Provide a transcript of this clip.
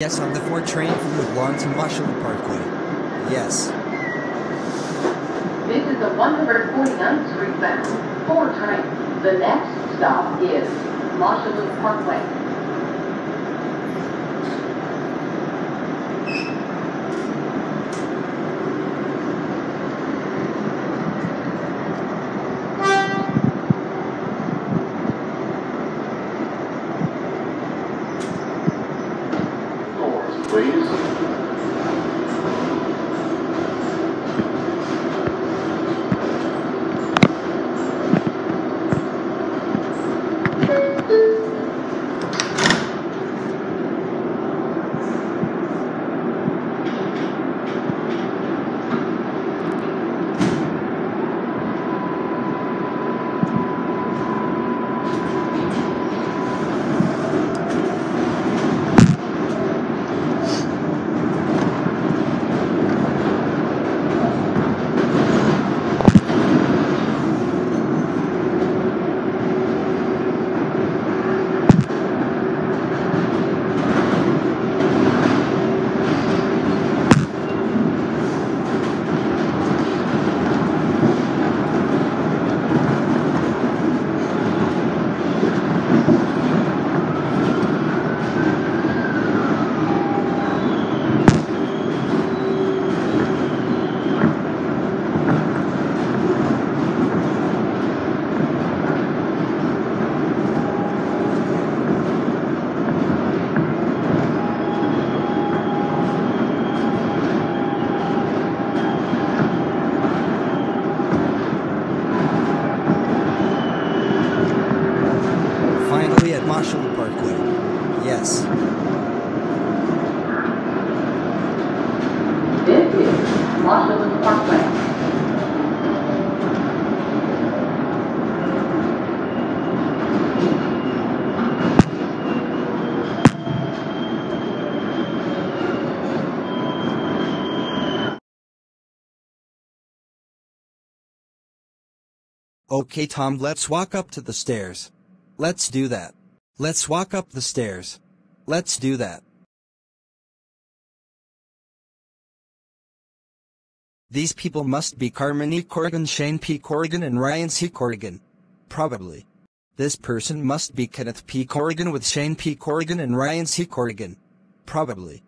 Yes, on the 4 train from Woodlawn to Mosholu Parkway. Yes. This is a 149th Street bound 4 train. The next stop is Mosholu Parkway. Doors, Mosholu Parkway. Yes. This is Mosholu Parkway. Okay, Tom, let's walk up to the stairs. Let's do that. Let's walk up the stairs. Let's do that. These people must be Carmen E. Corrigan, Shane P. Corrigan, and Ryan C. Corrigan. Probably. This person must be Kenneth P. Corrigan with Shane P. Corrigan and Ryan C. Corrigan. Probably.